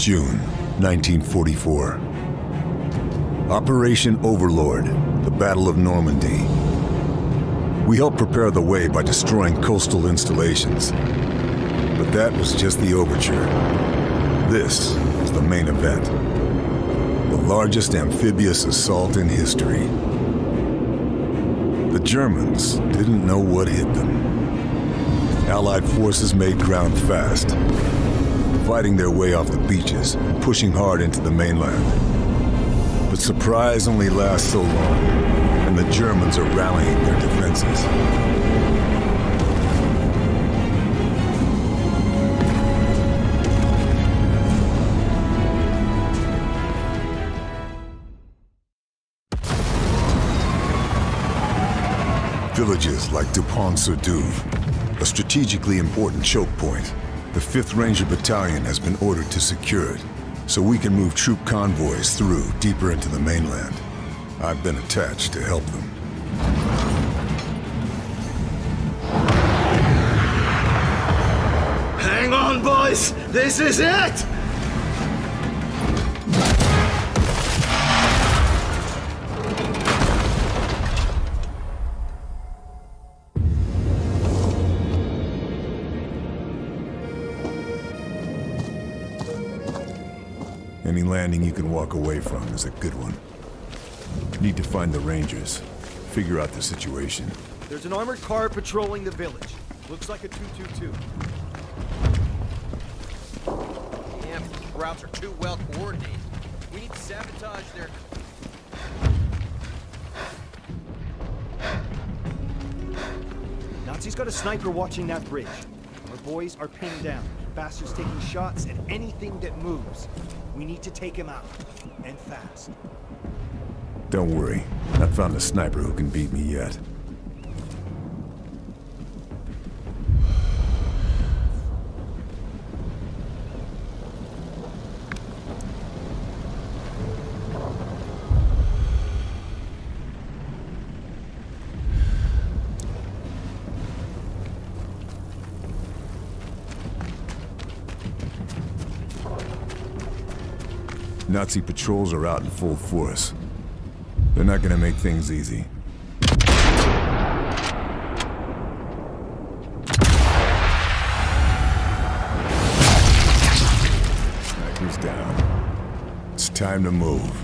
June 1944. Operation Overlord, the Battle of Normandy. We helped prepare the way by destroying coastal installations. But that was just the overture. This was the main event. The largest amphibious assault in history. The Germans didn't know what hit them. Allied forces made ground fast, fighting their way off the beaches, pushing hard into the mainland. But surprise only lasts so long, and the Germans are rallying their defenses. Villages like Dupont-sur-Douve, a strategically important choke point, the 5th Ranger Battalion has been ordered to secure it, so we can move troop convoys through deeper into the mainland. I've been attached to help them. Hang on, boys! This is it! Landing you can walk away from is a good one. Need to find the Rangers. Figure out the situation. There's an armored car patrolling the village. Looks like a 222. Damn, these routes are too well coordinated. We need to sabotage their... Nazi's got a sniper watching that bridge. Our boys are pinned down. Bastard's taking shots at anything that moves. We need to take him out. And fast. Don't worry. I found a sniper who can beat me yet. Nazi patrols are out in full force. They're not gonna make things easy. Sniper's down. It's time to move.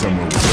Massimo.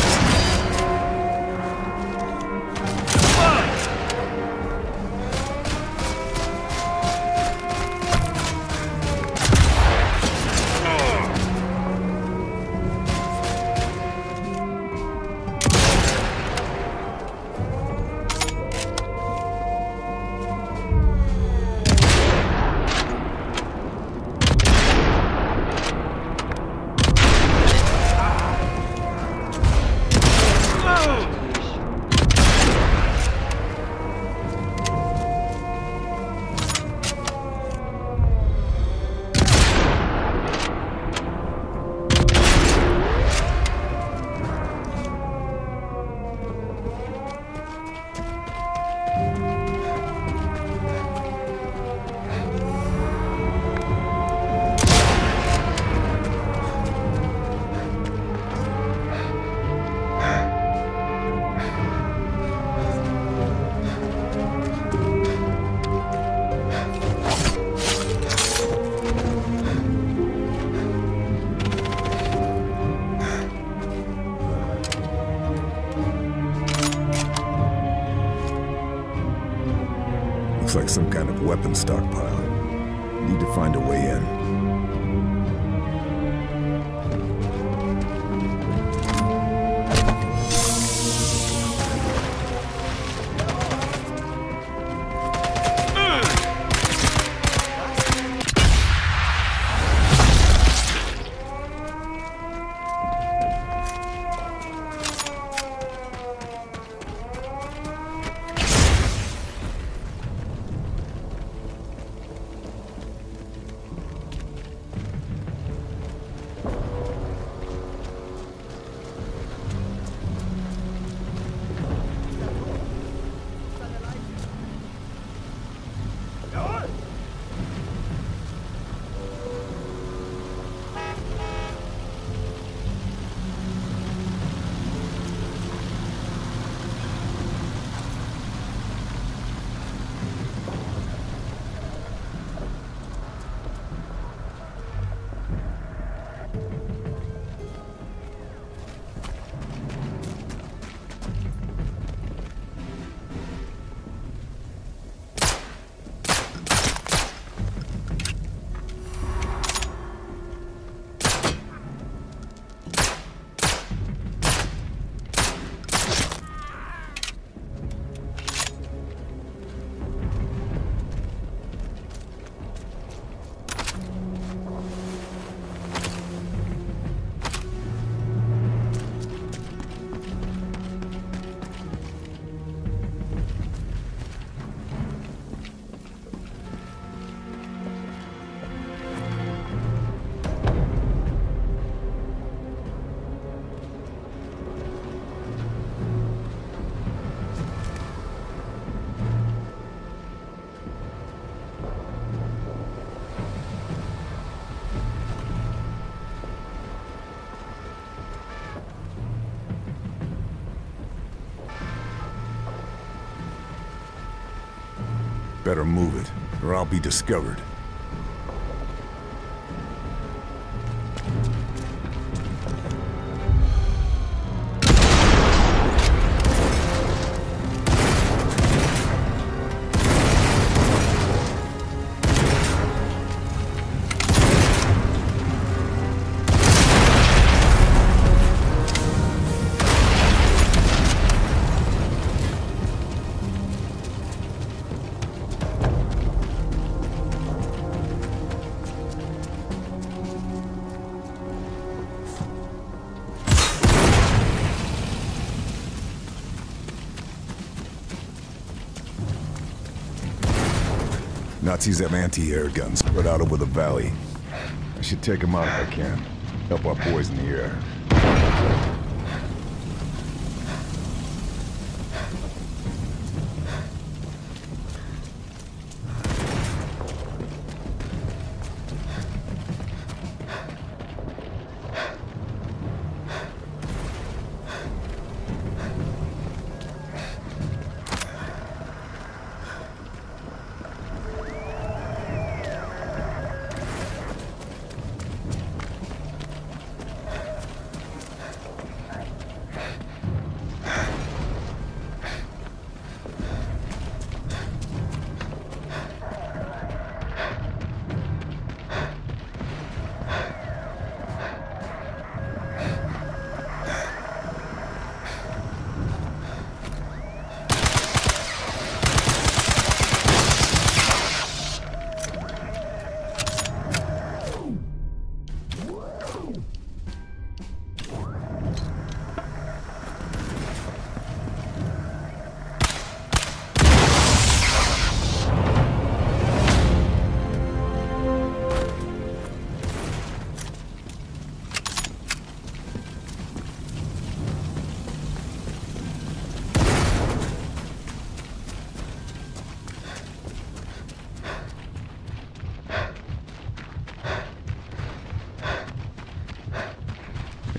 Weapons stockpile. Need to find a way in. Better move it, or I'll be discovered. Nazis have anti-air guns spread out over the valley. I should take them out if I can. Help our boys in the air.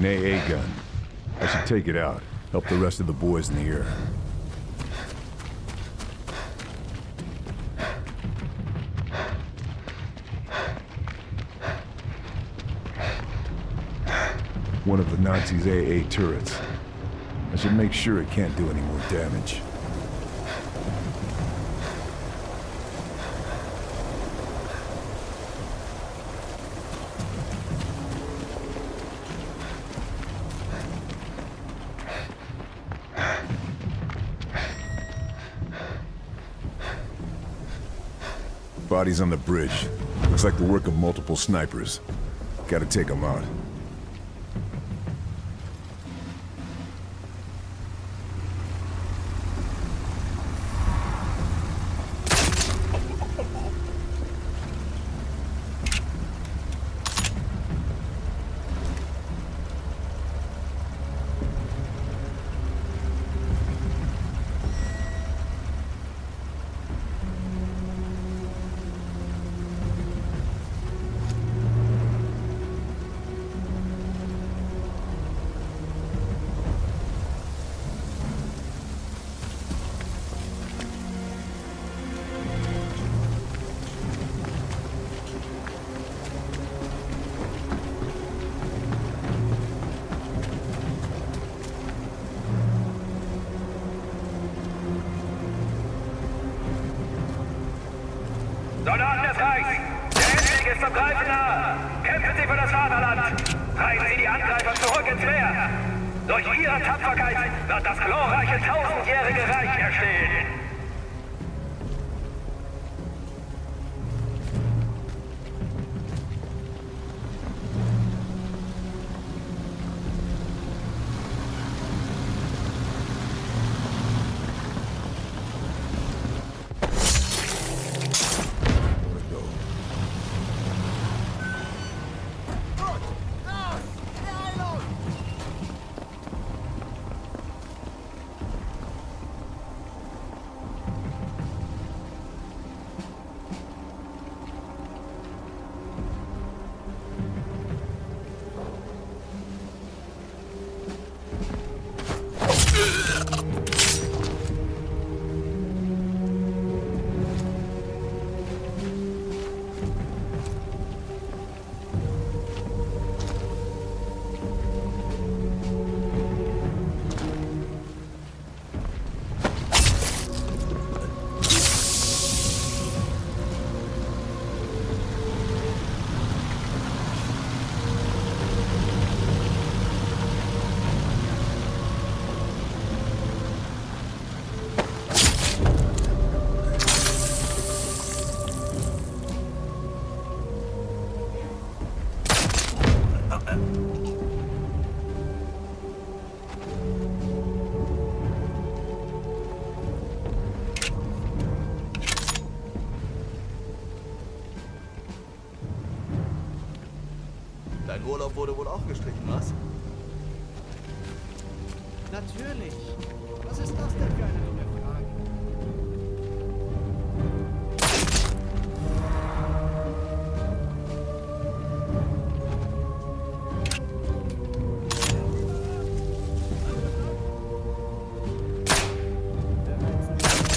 AA gun. I should take it out. Help the rest of the boys in the air. One of the Nazis' AA turrets. I should make sure it can't do any more damage. Bodies on the bridge. Looks like the work of multiple snipers. Gotta take them out. Kämpfen Sie für das Vaterland. Treiben Sie die Angreifer zurück ins Meer. Durch Ihre Tapferkeit wird das glorreiche tausendjährige Reich erstehen. Urlaub wurde wohl auch gestrichen, was? Natürlich. Was ist das denn für eine dumme Frage?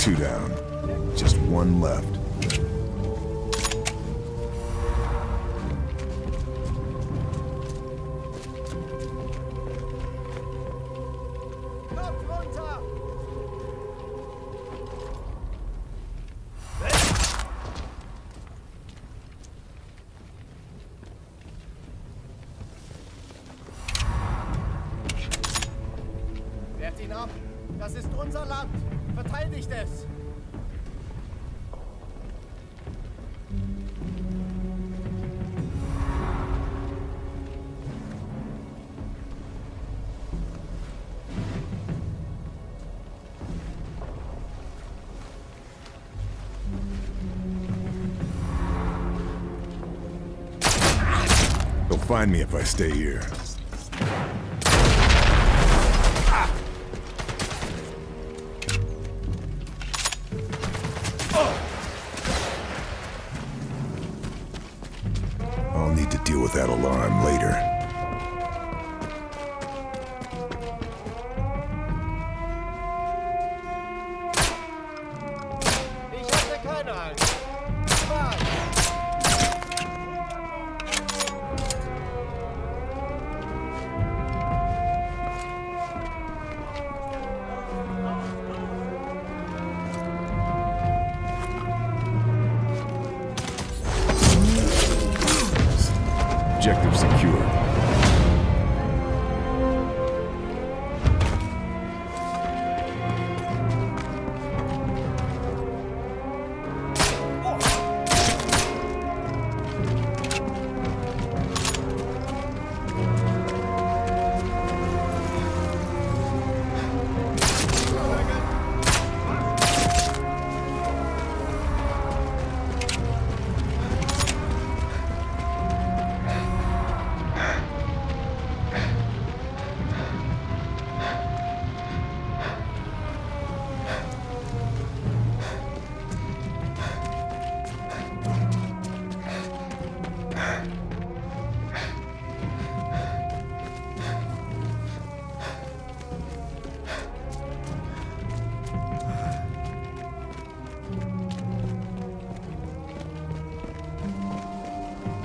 Two down. Just one left. Find me if I stay here.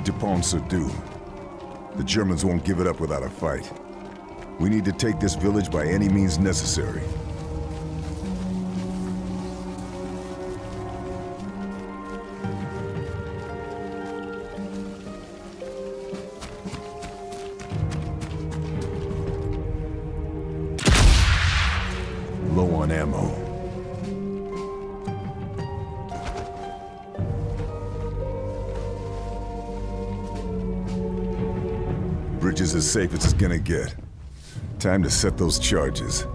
Dupont Due. The Germans won't give it up without a fight. We need to take this village by any means necessary. Safe as it's gonna get. Time to set those charges.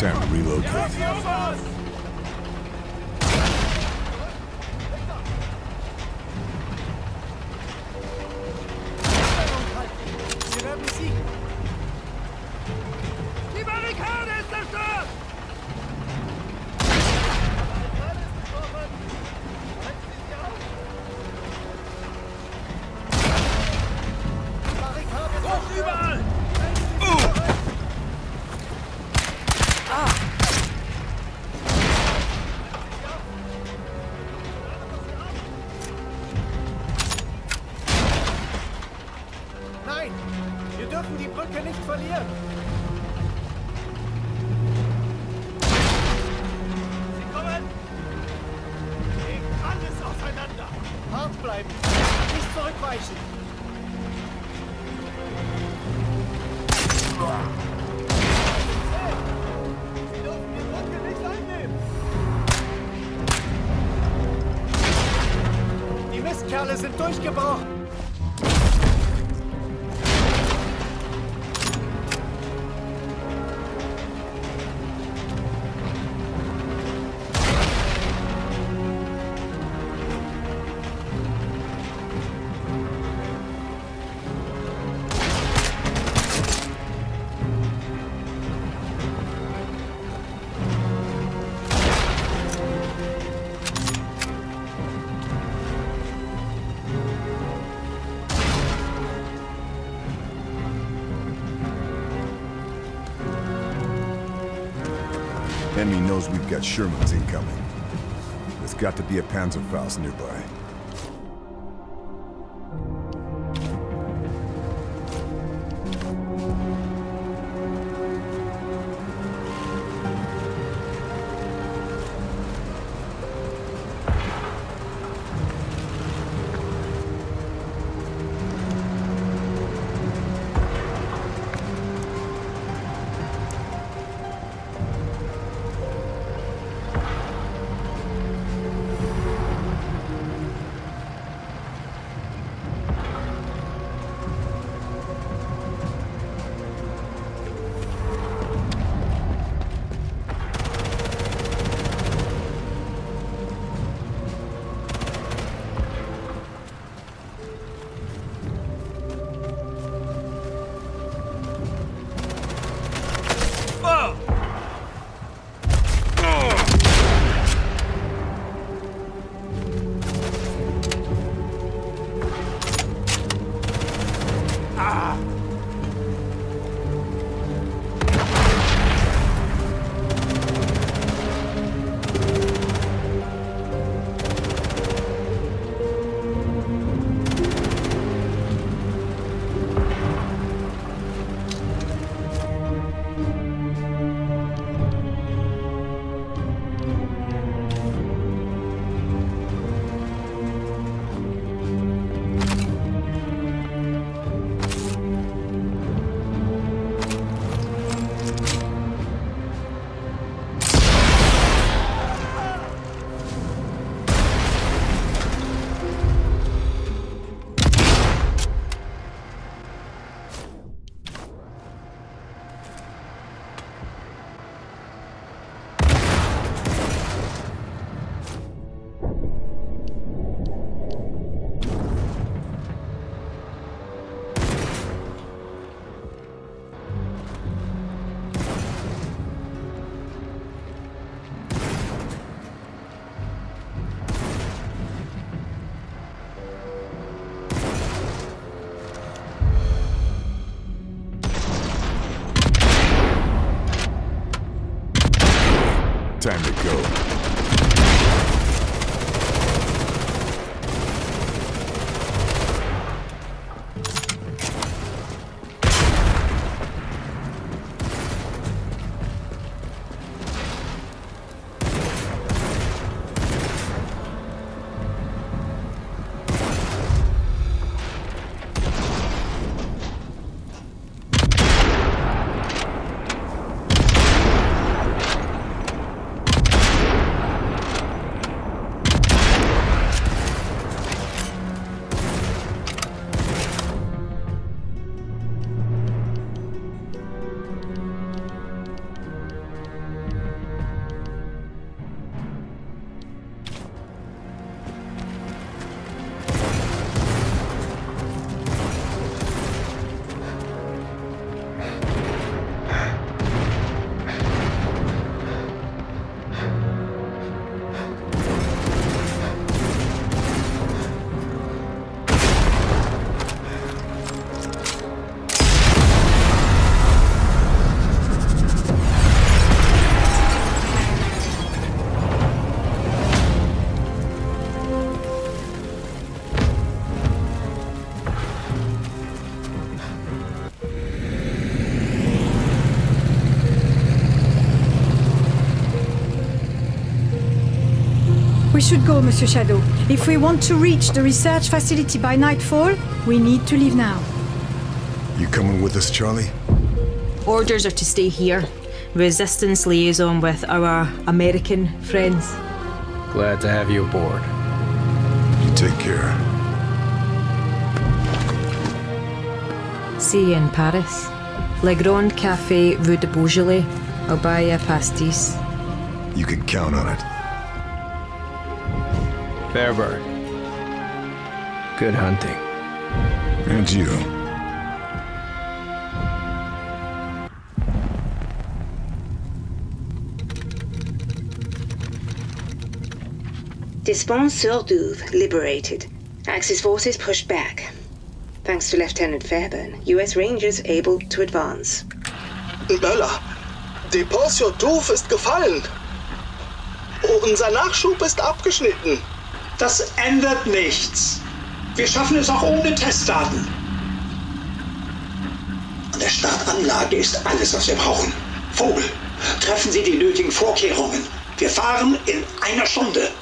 Time to relocate. erreichen. Die Mistkerle sind durchgebrochen. Enemy knows we've got Shermans incoming. There's got to be a Panzerfaust nearby. Time to go. We should go, Monsieur Shadow. If we want to reach the research facility by nightfall, we need to leave now. You coming with us, Charlie? Orders are to stay here. Resistance liaison with our American friends. Glad to have you aboard. You take care. See you in Paris. Le Grand Café Rue de Beaujolais. I'll buy you a pastis. You can count on it. Fairburn. Good hunting. And you. Despens-sur-Douve liberated. Axis forces pushed back. Thanks to Lieutenant Fairburn, U.S. Rangers able to advance. Bella, Depot sur Douve ist gefallen. Unser Nachschub ist abgeschnitten. Das ändert nichts. Wir schaffen es auch ohne Testdaten. An der Startanlage ist alles, was wir brauchen. Vogel, treffen Sie die nötigen Vorkehrungen. Wir fahren in einer Stunde.